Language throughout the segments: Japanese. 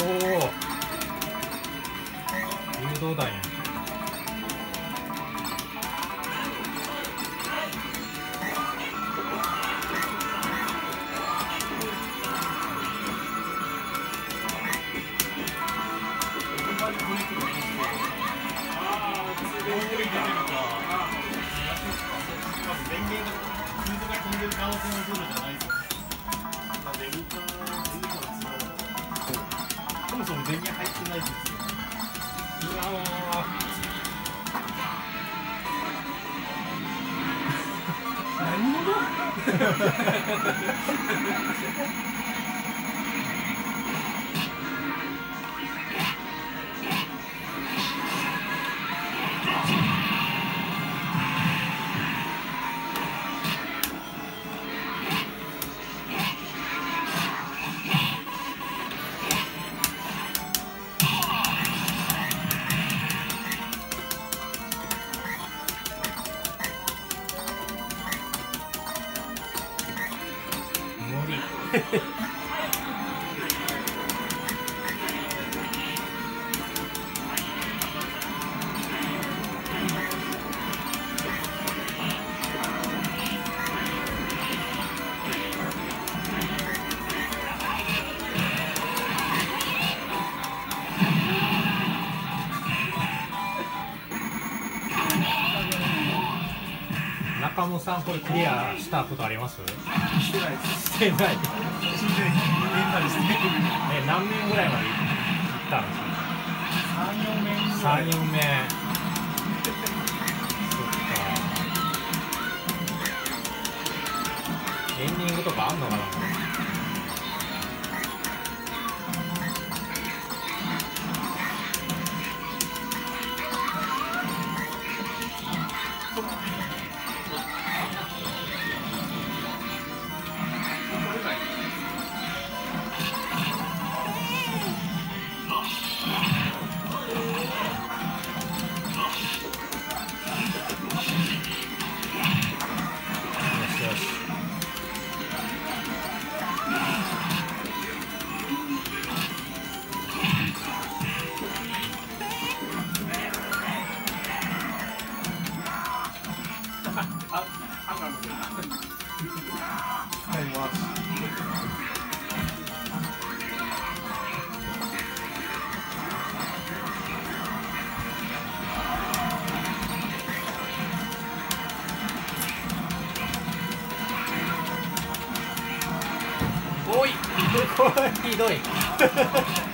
おお誘導弾やさんこれクリアしたことあります？してないです。してない。新電気レンタルしてえ何面ぐらいまで行ったんですか？34年ぐら三い四面そっか。エンディングとかあんのかな？ひどい。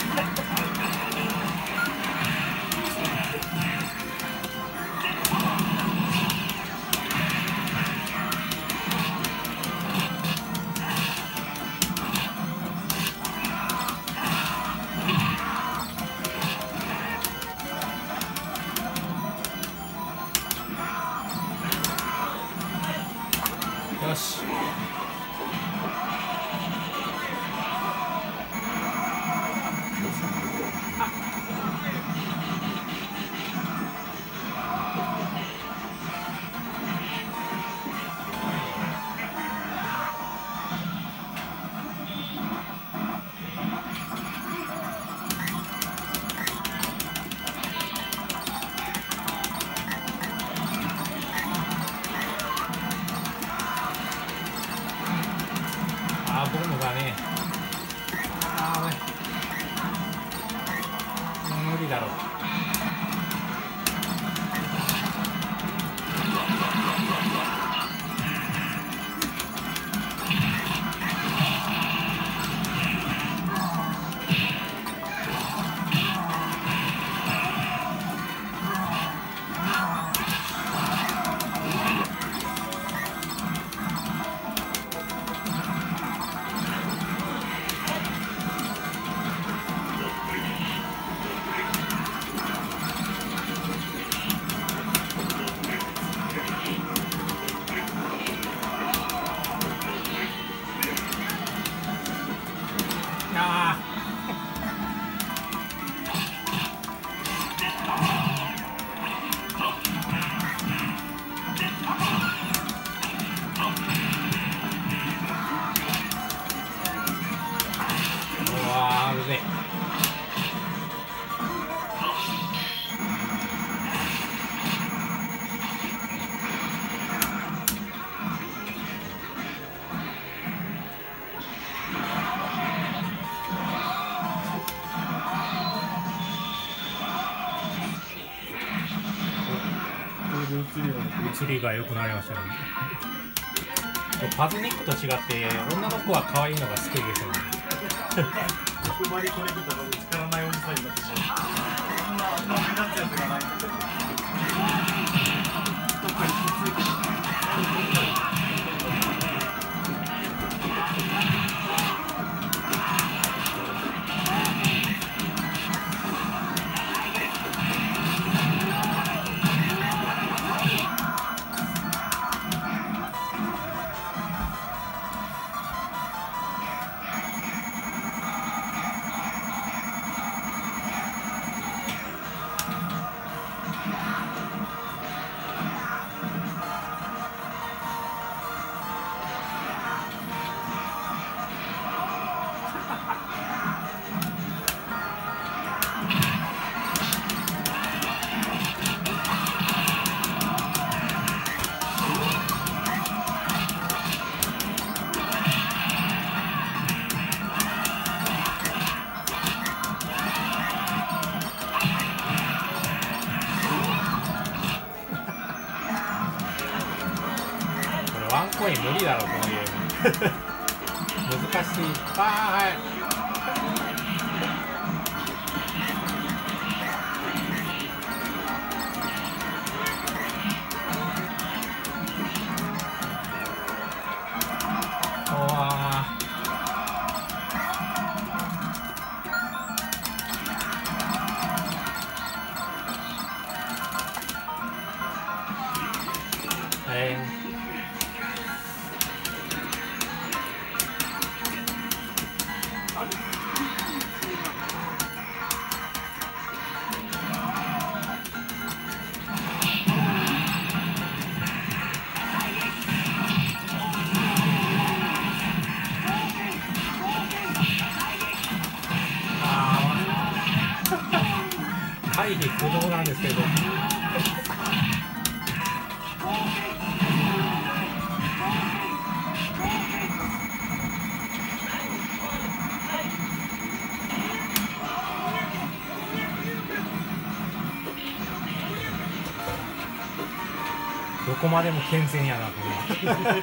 が良くなりましたねパズニックと違って女の子は可愛いのが好きですよね角張りコネクタが見つからないおじさんになってしまう。そんなあんな目立つやつがないコイン無理だろこのゲーム。難しい。あーはい。回避不能なんですけど。どこまでも健全やなこれ。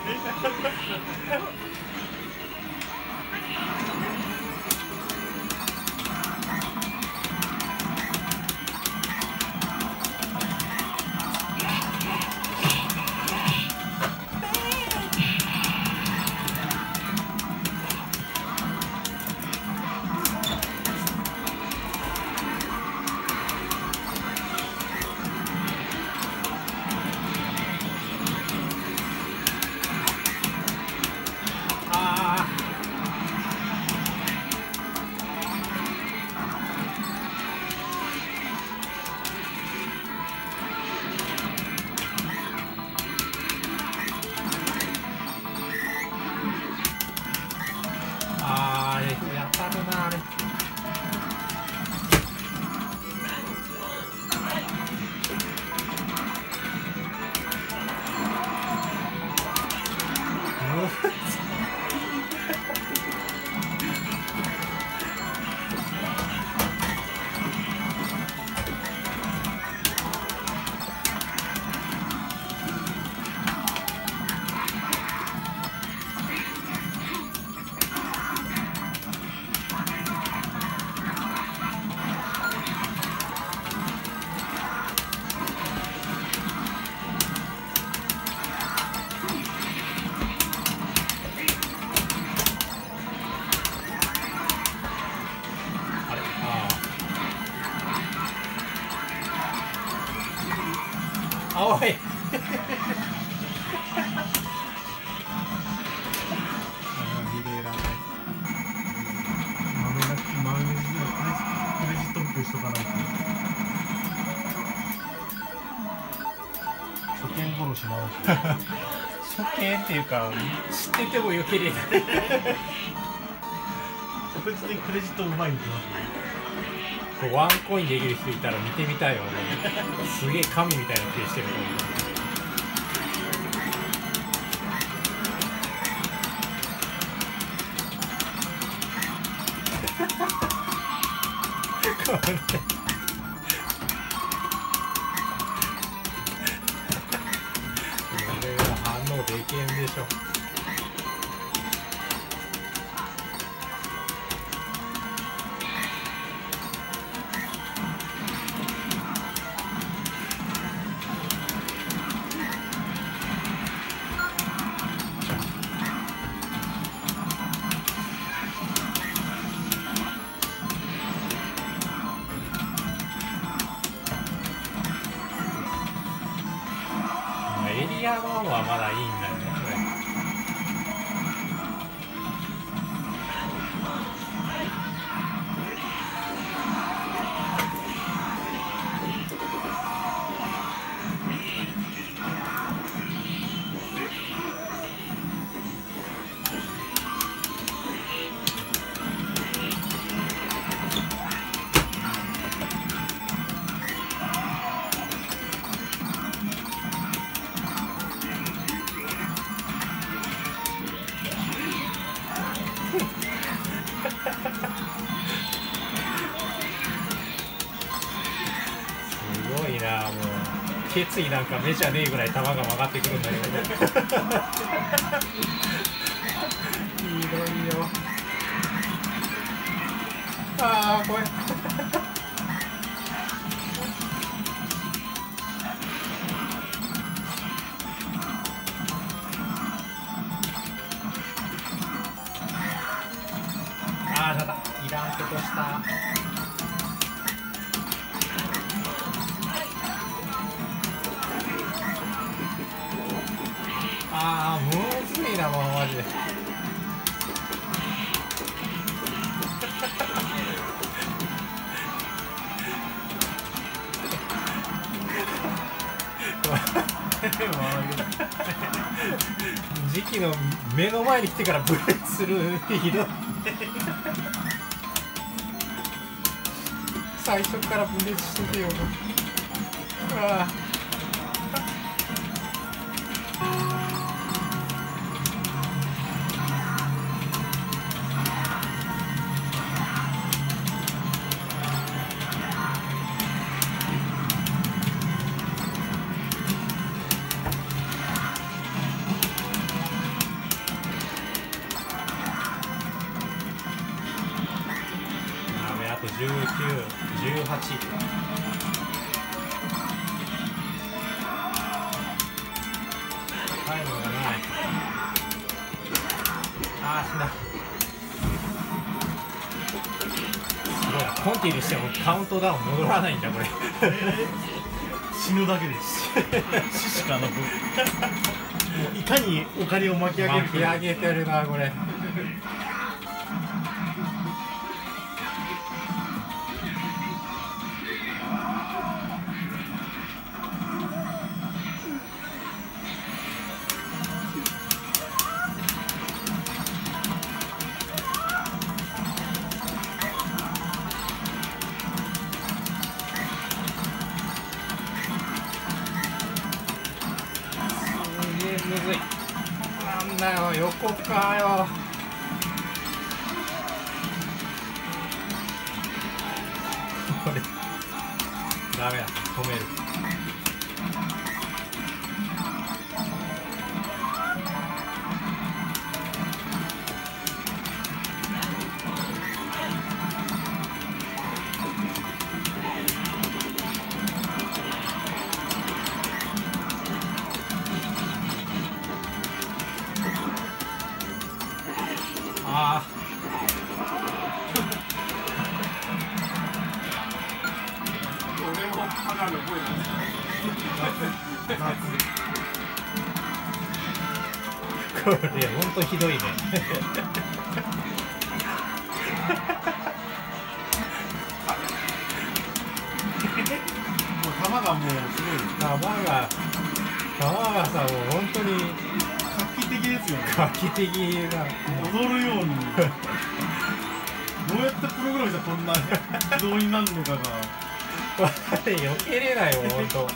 か知ってても余計に。確実にクレジットうまいんで。すよこうワンコインできる人いたら見てみたいわ。すげえ神みたいなプレイしてる。こゲームでしょ決意なんか目じゃねえぐらい球が曲がってくるんだけどひどいよ。ああ怖いキの目の前に来てからブレーキするひどい最初から分裂しててよ。ああタイムがないあー死んだ。すごいな。コンティにしてもカウントダウン戻らないんだこれ。死ぬだけです。死 しかないかにお金を巻き上げる巻き上げてるなこれどいね。もう球がもうすごい。球が川がさもう本当に画期的ですよね。画期的な踊るように。どうやってプログラムしたらこんな軌道になるのかが。避けれないもん本当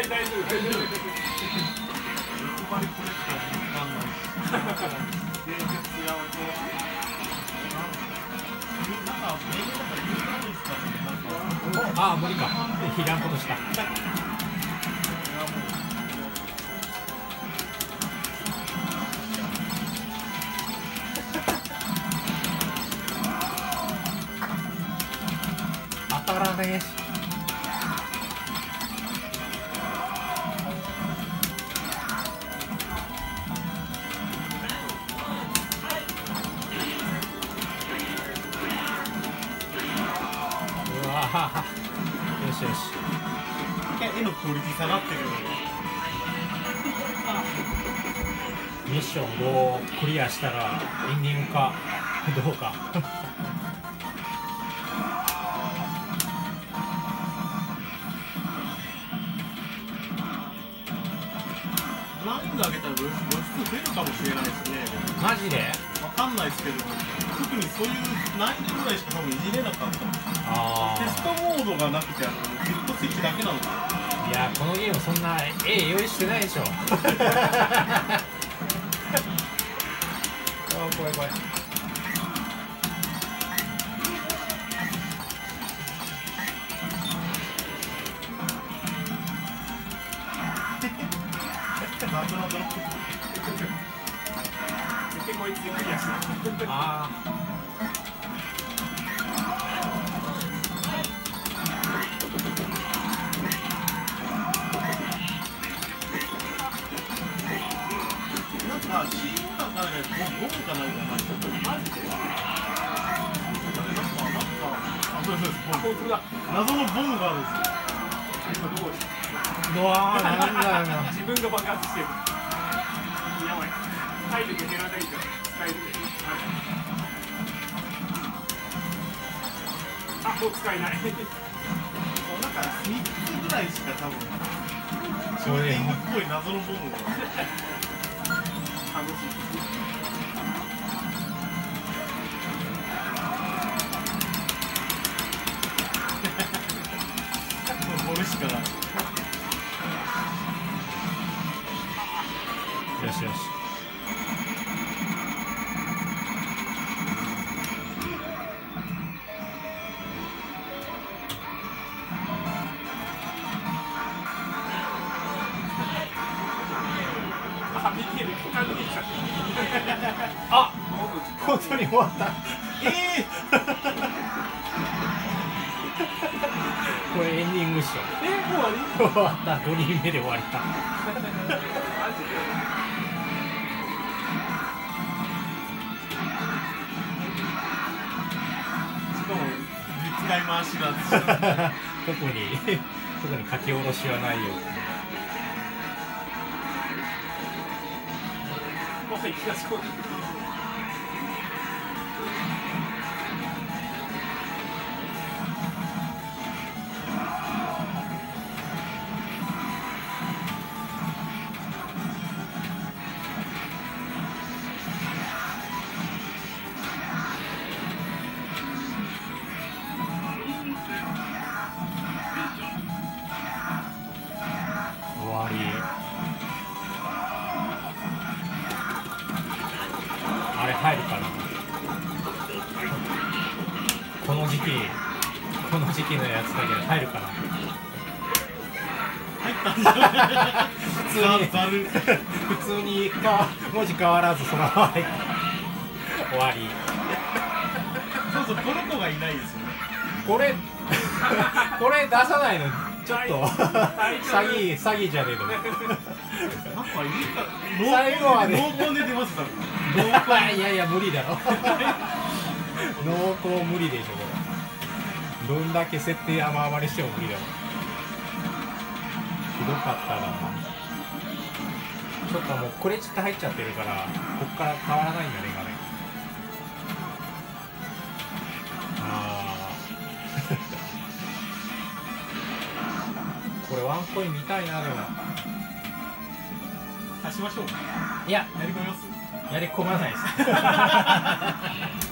使ってなんかああ無理かいらんことした当たらねえしミッション5をクリアしたらエンディングか どうか。難易度上げたら露出露出るかもしれないですね。マジで？わかんないですけど特にそういう難易度ぐらいしか多分いじれなかった。あテストモードがなくてあのヘッドスイッチだけなのであいやこのゲームそんな絵用意してないでしょ あーかなんかなマジで謎のボムがあるんですよ今どこうわーなんだよな自分が爆発してるやばい体力減らないから使えるねあもう使えないなんか3つぐらいしか多分シューティングっぽい謎のボムが感じちゃったあ本当に終わったえこれエンディングっしょえ終わり？終わった。5人目で終わりたマジでしかも使い回しなんですよ。特に特に書き下ろしはないよ東コー普通に。普通にか文字変わらずそのまま入った終わり。そうそうこの子がいないですよね。これ これ出さないのちょっと。はい詐欺詐欺じゃねえのなんかいいか最後はね。濃厚で出ます多分 いやいや無理だろ。濃厚無理でしょこれ。どんだけ設定甘々にしても無理だろ。ひどかったな。ちょっともうこれちょっと入っちゃってるからこっから変わらないんだね画面あー。これワンコイン見たいなでも。足しましょういや。やり込みます。やり込まないです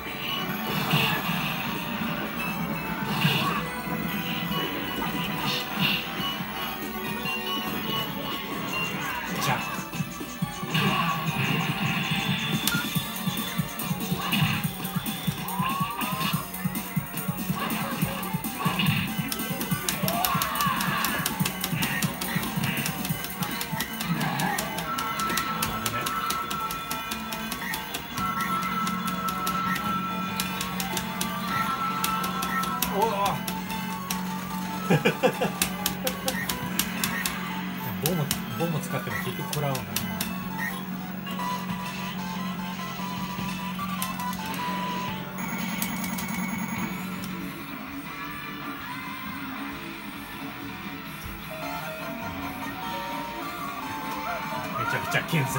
ボムボム使っても結局食らうんだなめちゃくちゃ牽制